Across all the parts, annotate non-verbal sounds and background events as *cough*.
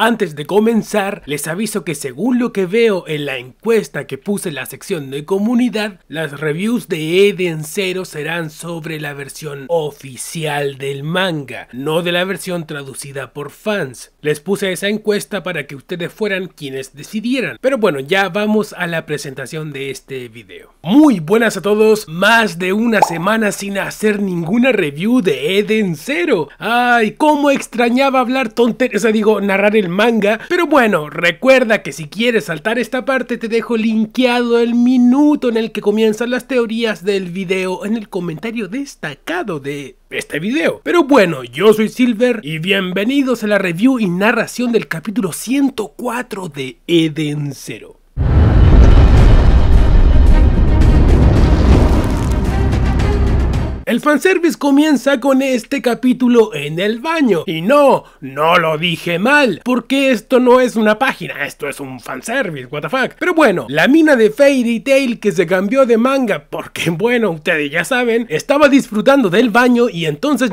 Antes de comenzar, les aviso que según lo que veo en la encuesta que puse en la sección de comunidad, las reviews de Eden Zero serán sobre la versión oficial del manga, no de la versión traducida por fans. Les puse esa encuesta para que ustedes fueran quienes decidieran. Pero bueno, ya vamos a la presentación de este video. Muy buenas a todos, más de una semana sin hacer ninguna review de Eden Zero. Ay, cómo extrañaba hablar tonterías, o sea, digo, narrar el manga. Pero bueno, recuerda que si quieres saltar esta parte te dejo linkeado el minuto en el que comienzan las teorías del video en el comentario destacado de este video. Pero bueno, yo soy Silver y bienvenidos a la review y narración del capítulo 104 de Eden Zero. El fanservice comienza con este capítulo en el baño. Y no, no lo dije mal, porque esto no es una página, esto es un fanservice, what the fuck. Pero bueno, la mina de Fairy Tail que se cambió de manga, porque *laughs* bueno, ustedes ya saben, estaba disfrutando del baño y entonces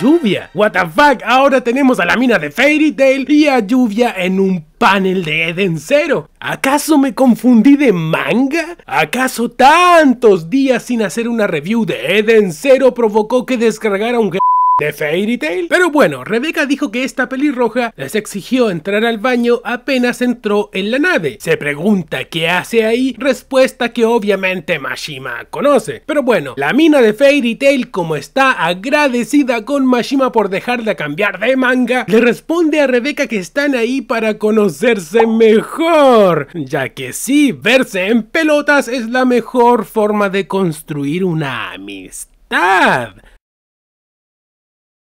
lluvia. What the fuck, ahora tenemos a la mina de Fairy Tail y a lluvia en un panel de Eden Zero. ¿Acaso me confundí de manga? ¿Acaso tantos días sin hacer una review de Eden Zero provocó que descargara un de Fairy Tail. Pero bueno, Rebeca dijo que esta pelirroja les exigió entrar al baño apenas entró en la nave. Se pregunta qué hace ahí, respuesta que obviamente Mashima conoce. Pero bueno, la mina de Fairy Tail como está agradecida con Mashima por dejarla cambiar de manga, le responde a Rebeca que están ahí para conocerse mejor, ya que sí, verse en pelotas es la mejor forma de construir una amistad.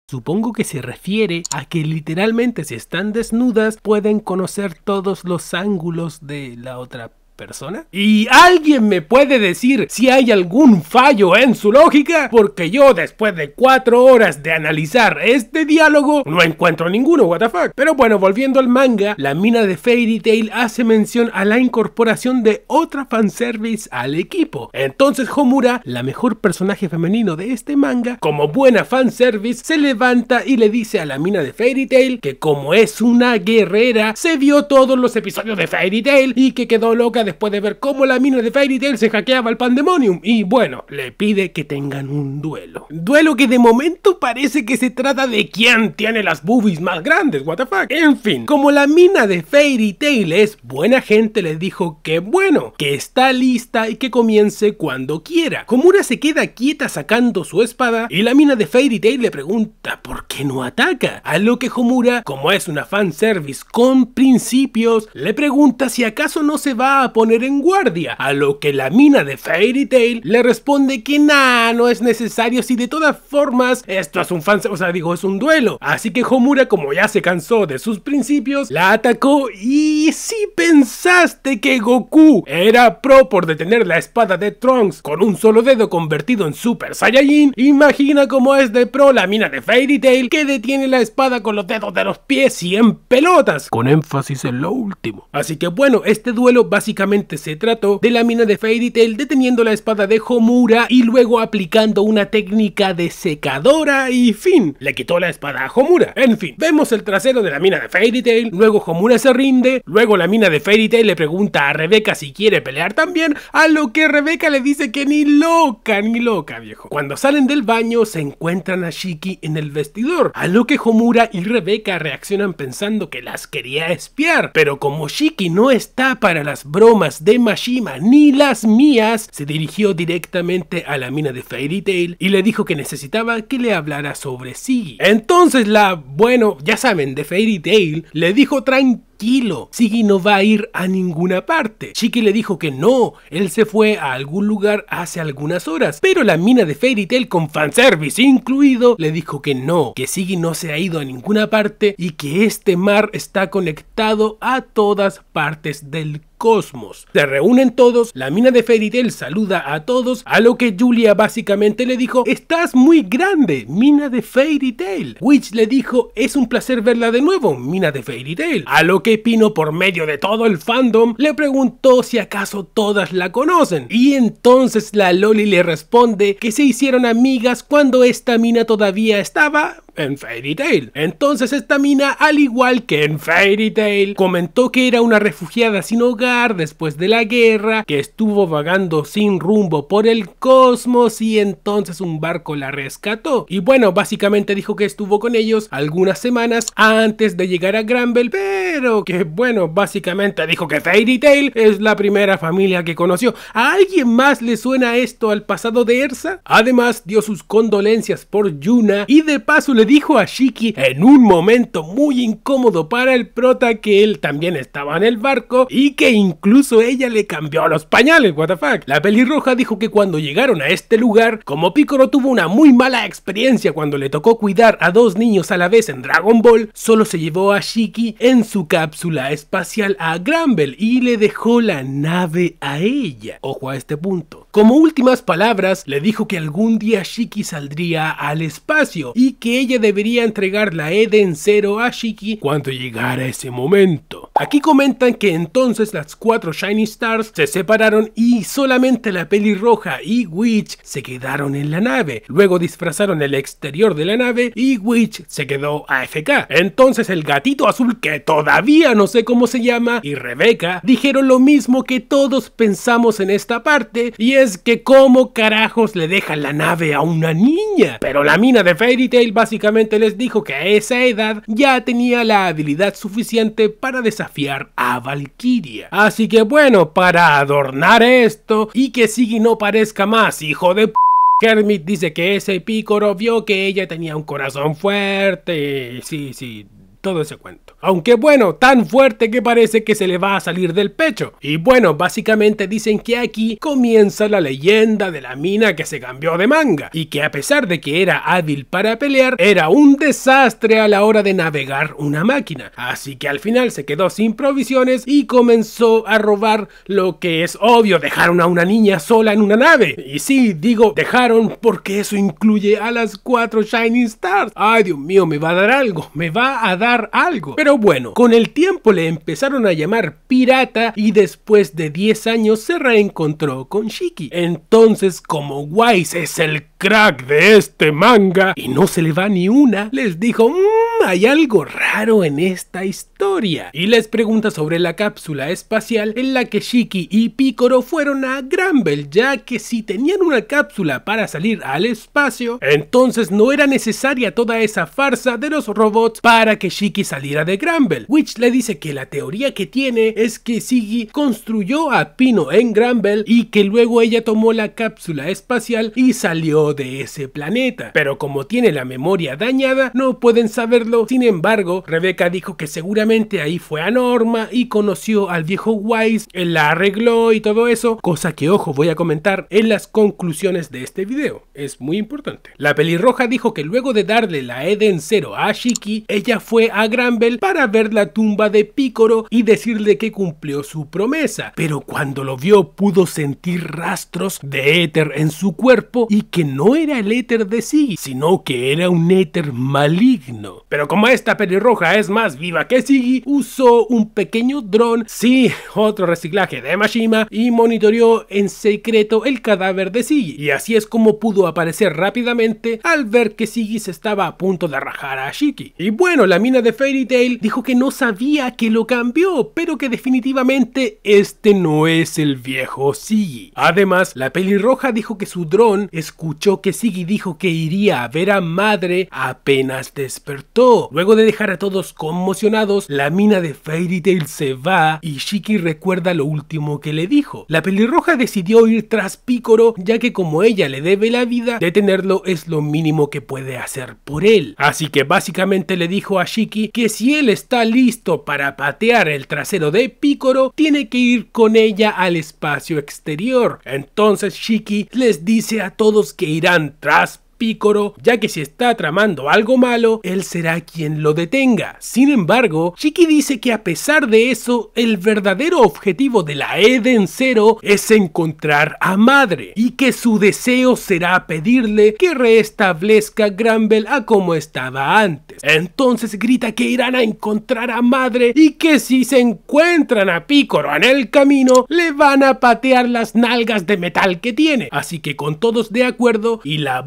Supongo que se refiere a que literalmente si están desnudas pueden conocer todos los ángulos de la otra persona? ¿Y alguien me puede decir si hay algún fallo en su lógica? Porque yo después de cuatro horas de analizar este diálogo no encuentro ninguno, what. Pero bueno, volviendo al manga, la mina de Fairy Tail hace mención a la incorporación de otra fanservice al equipo. Entonces Homura, la mejor personaje femenino de este manga, como buena fanservice, se levanta y le dice a la mina de Fairy Tail que como es una guerrera, se vio todos los episodios de Fairy Tail y que quedó loca después de ver cómo la mina de Fairy Tail se hackeaba al Pandemonium y bueno, le pide que tengan un duelo. Duelo que de momento parece que se trata de quién tiene las boobies más grandes, what the fuck. En fin, como la mina de Fairy Tail es buena gente, le dijo que bueno, que está lista y que comience cuando quiera. Komura se queda quieta sacando su espada y la mina de Fairy Tail le pregunta por qué no ataca. A lo que Homura, como es una fanservice con principios, le pregunta si acaso no se va a poner en guardia, a lo que la mina de Fairy Tail le responde que nada, no es necesario si de todas formas esto es un fan, o sea, digo, es un duelo. Así que Homura, como ya se cansó de sus principios, la atacó y si pensaste que Goku era pro por detener la espada de Trunks con un solo dedo convertido en Super Saiyajin, imagina cómo es de pro la mina de Fairy Tail que detiene la espada con los dedos de los pies y en pelotas, con énfasis en lo último. Así que bueno, este duelo básicamente se trató de la mina de Fairy Tail deteniendo la espada de Homura y luego aplicando una técnica de secadora y fin, le quitó la espada a Homura. En fin, vemos el trasero de la mina de Fairy Tail, luego Homura se rinde, luego la mina de Fairy Tail le pregunta a Rebeca si quiere pelear también, a lo que Rebeca le dice que ni loca, ni loca, viejo. Cuando salen del baño se encuentran a Shiki en el vestidor, a lo que Homura y Rebeca reaccionan pensando que las quería espiar, pero como Shiki no está para las bromas de Mashima ni las mías, se dirigió directamente a la mina de Fairy Tail y le dijo que necesitaba que le hablara sobre Siggy. Entonces la, bueno, ya saben, de Fairy Tail le dijo tranquilo tranquilo, Siggy no va a ir a ninguna parte. Shiki le dijo que no, él se fue a algún lugar hace algunas horas, pero la mina de Fairy Tail con fanservice incluido le dijo que no, que Siggy no se ha ido a ninguna parte y que este mar está conectado a todas partes del cosmos. Se reúnen todos, la mina de Fairy Tail saluda a todos, a lo que Julia básicamente le dijo, estás muy grande, mina de Fairy Tail. Witch le dijo, es un placer verla de nuevo, mina de Fairy Tail. A lo que Pino por medio de todo el fandom le preguntó si acaso todas la conocen. Y entonces la Loli le responde que se hicieron amigas cuando esta mina todavía estaba en Fairy Tail. Entonces esta mina, al igual que en Fairy Tail, comentó que era una refugiada sin hogar después de la guerra, que estuvo vagando sin rumbo por el cosmos y entonces un barco la rescató. Y bueno, básicamente dijo que estuvo con ellos algunas semanas antes de llegar a Granville, pero que bueno, básicamente dijo que Fairy Tail es la primera familia que conoció. ¿A alguien más le suena esto al pasado de Ersa? Además, dio sus condolencias por Yuna y de paso le dijo a Shiki en un momento muy incómodo para el prota que él también estaba en el barco y que incluso ella le cambió los pañales, what the fuck. La pelirroja dijo que cuando llegaron a este lugar, como Piccolo tuvo una muy mala experiencia cuando le tocó cuidar a dos niños a la vez en Dragon Ball, solo se llevó a Shiki en su cápsula espacial a Granville y le dejó la nave a ella. Ojo a este punto. Como últimas palabras, le dijo que algún día Shiki saldría al espacio y que ella debería entregar la Eden Zero a Shiki cuando llegara ese momento. Aquí comentan que entonces las cuatro Shiny Stars se separaron y solamente la pelirroja y Witch se quedaron en la nave. Luego disfrazaron el exterior de la nave y Witch se quedó AFK. Entonces el gatito azul que todavía no sé cómo se llama y Rebeca dijeron lo mismo que todos pensamos en esta parte y es que cómo carajos le dejan la nave a una niña. Pero la mina de Fairy Tail básicamente les dijo que a esa edad ya tenía la habilidad suficiente para a Valkyria. Así que bueno, para adornar esto y que Siggy no parezca más hijo de p Kermit dice que ese pícoro vio que ella tenía un corazón fuerte. Sí, sí, todo ese cuento. Aunque bueno, tan fuerte que parece que se le va a salir del pecho. Y bueno, básicamente dicen que aquí comienza la leyenda de la mina que se cambió de manga y que a pesar de que era hábil para pelear, era un desastre a la hora de navegar una máquina. Así que al final se quedó sin provisiones y comenzó a robar lo que es obvio, dejaron a una niña sola en una nave. Y sí, digo dejaron porque eso incluye a las cuatro Shining Stars. Ay, Dios mío, me va a dar algo, me va a dar algo. Pero bueno, con el tiempo le empezaron a llamar pirata y después de 10 años se reencontró con Shiki. Entonces, como Wise es el crack de este manga y no se le va ni una, les dijo, mmm, hay algo raro en esta historia. Y les pregunta sobre la cápsula espacial en la que Shiki y Picoro fueron a Granville, ya que si tenían una cápsula para salir al espacio, entonces no era necesaria toda esa farsa de los robots para que Shiki saliera de Granville. Witch le dice que la teoría que tiene es que Siggy construyó a Pino en Granville y que luego ella tomó la cápsula espacial y salió de ese planeta. Pero como tiene la memoria dañada, no pueden saberlo. Sin embargo, Rebecca dijo que seguramente ahí fue a Norma y conoció al viejo Wise, él la arregló y todo eso, cosa que ojo voy a comentar en las conclusiones de este video. Es muy importante. La pelirroja dijo que luego de darle la Eden 0 a Shiki, ella fue a Granville para ver la tumba de Picoro y decirle que cumplió su promesa, pero cuando lo vio pudo sentir rastros de éter en su cuerpo y que no era el éter de Siggy, sino que era un éter maligno. Pero como esta pelirroja es más viva que Siggy, usó un pequeño dron, sí, otro reciclaje de Mashima, y monitoreó en secreto el cadáver de Siggy. Y así es como pudo aparecer rápidamente al ver que Siggy se estaba a punto de rajar a Shiki. Y bueno, la mina de Fairy Tail dijo que no sabía que lo cambió, pero que definitivamente este no es el viejo Siggy. Además, la pelirroja dijo que su dron escuchó que Siggy dijo que iría a ver a madre apenas despertó. Luego de dejar a todos conmocionados, la mina de Fairy Tail se va y Shiki recuerda lo último que le dijo. La pelirroja decidió ir tras Picoro ya que como ella le debe la vida, detenerlo es lo mínimo que puede hacer por él. Así que básicamente le dijo a Shiki que si él está listo para patear el trasero de Picoro, tiene que ir con ella al espacio exterior. Entonces Shiki les dice a todos que irán tras Picoro, ya que si está tramando algo malo, él será quien lo detenga. Sin embargo, Shiki dice que a pesar de eso, el verdadero objetivo de la Eden Zero es encontrar a Madre, y que su deseo será pedirle que restablezca Granbel a como estaba antes. Entonces grita que irán a encontrar a Madre y que si se encuentran a Picoro en el camino, le van a patear las nalgas de metal que tiene. Así que con todos de acuerdo y la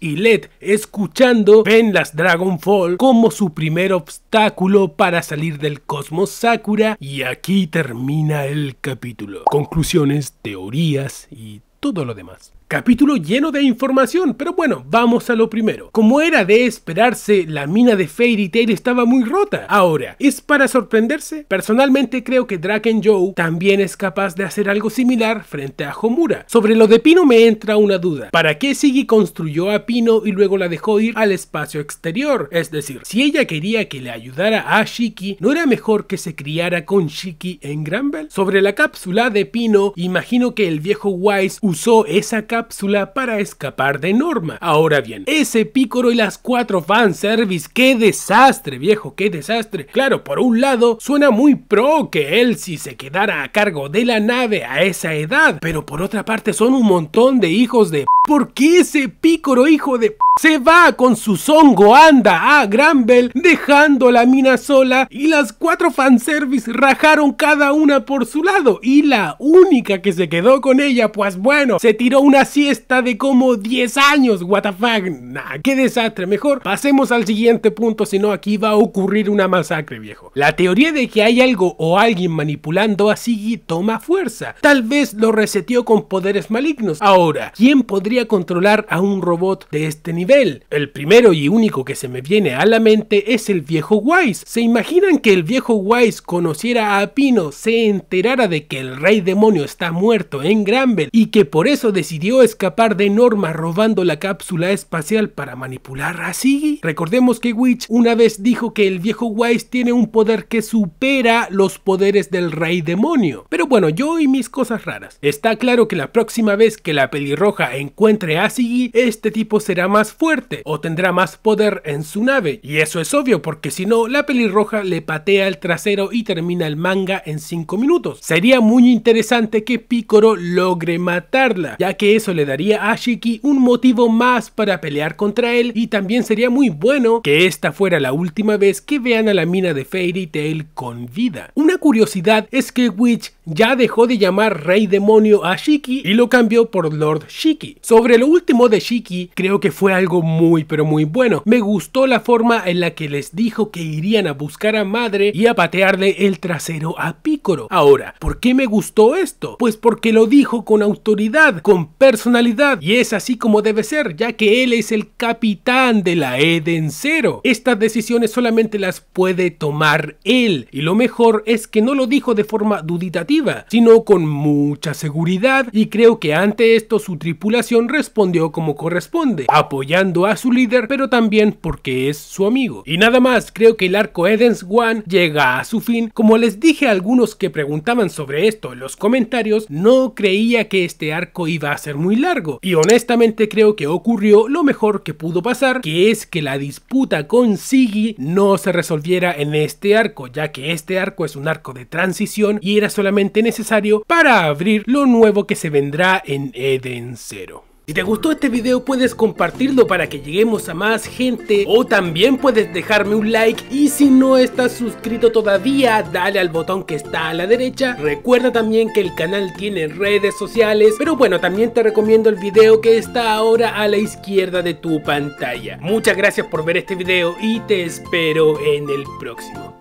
Y Led escuchando, ven las Dragonfall como su primer obstáculo para salir del cosmos Sakura y aquí termina el capítulo. Conclusiones, teorías y todo lo demás. Capítulo lleno de información, pero bueno, vamos a lo primero. Como era de esperarse, la mina de Fairy Tail estaba muy rota. Ahora, ¿es para sorprenderse? Personalmente creo que Draken Joe también es capaz de hacer algo similar frente a Homura. Sobre lo de Pino me entra una duda. ¿Para qué Sigi construyó a Pino y luego la dejó ir al espacio exterior? Es decir, si ella quería que le ayudara a Shiki, ¿no era mejor que se criara con Shiki en Granbel? Sobre la cápsula de Pino, imagino que el viejo Wise usó esa cápsula cápsula para escapar de Norma. Ahora bien, ese pícoro y las cuatro fanservice, qué desastre, viejo, qué desastre. Claro, por un lado, suena muy pro que él si se quedara a cargo de la nave a esa edad, pero por otra parte son un montón de hijos de... ¿Por qué ese pícoro hijo de se va con su zongo anda a Granbel dejando la mina sola y las cuatro fanservice rajaron cada una por su lado y la única que se quedó con ella pues bueno se tiró una siesta de como 10 años fuck. Nah, qué desastre. Mejor pasemos al siguiente punto si no aquí va a ocurrir una masacre viejo. La teoría de que hay algo o alguien manipulando a Siggy toma fuerza. Tal vez lo reseteó con poderes malignos. Ahora ¿quién podría controlar a un robot de este nivel? El primero y único que se me viene a la mente es el viejo Wise. ¿Se imaginan que el viejo Wise conociera a Pino, se enterara de que el rey demonio está muerto en Granbel y que por eso decidió escapar de Norma robando la cápsula espacial para manipular a Siggy? Recordemos que Witch una vez dijo que el viejo Wise tiene un poder que supera los poderes del rey demonio. Pero bueno, yo y mis cosas raras. Está claro que la próxima vez que la pelirroja encuentre a Siggy, este tipo será más fuerte o tendrá más poder en su nave. Y eso es obvio porque si no, la pelirroja le patea el trasero y termina el manga en 5 minutos. Sería muy interesante que Picoro logre matarla, ya que eso le daría a Shiki un motivo más para pelear contra él y también sería muy bueno que esta fuera la última vez que vean a la mina de Fairy Tail con vida. Una curiosidad es que Witch ya dejó de llamar Rey Demonio a Shiki y lo cambió por Lord Shiki. Sobre lo último de Shiki, creo que fue algo muy pero muy bueno. Me gustó la forma en la que les dijo que irían a buscar a Madre y a patearle el trasero a Pícoro. Ahora, ¿por qué me gustó esto? Pues porque lo dijo con autoridad, con personalidad y es así como debe ser, ya que él es el capitán de la Eden Zero. Estas decisiones solamente las puede tomar él y lo mejor es que no lo dijo de forma duditativa, sino con mucha seguridad y creo que ante esto su tripulación respondió como corresponde, apoyando a su líder, pero también porque es su amigo. Y nada más, creo que el arco Eden's One llega a su fin. Como les dije a algunos que preguntaban sobre esto en los comentarios, no creía que este arco iba a ser muy largo. Y honestamente creo que ocurrió lo mejor que pudo pasar, que es que la disputa con Siggy no se resolviera en este arco, ya que este arco es un arco de transición y era solamente necesario para abrir lo nuevo que se vendrá en Eden Zero. Si te gustó este video puedes compartirlo para que lleguemos a más gente o también puedes dejarme un like y si no estás suscrito todavía dale al botón que está a la derecha. Recuerda también que el canal tiene redes sociales pero bueno también te recomiendo el video que está ahora a la izquierda de tu pantalla. Muchas gracias por ver este video y te espero en el próximo.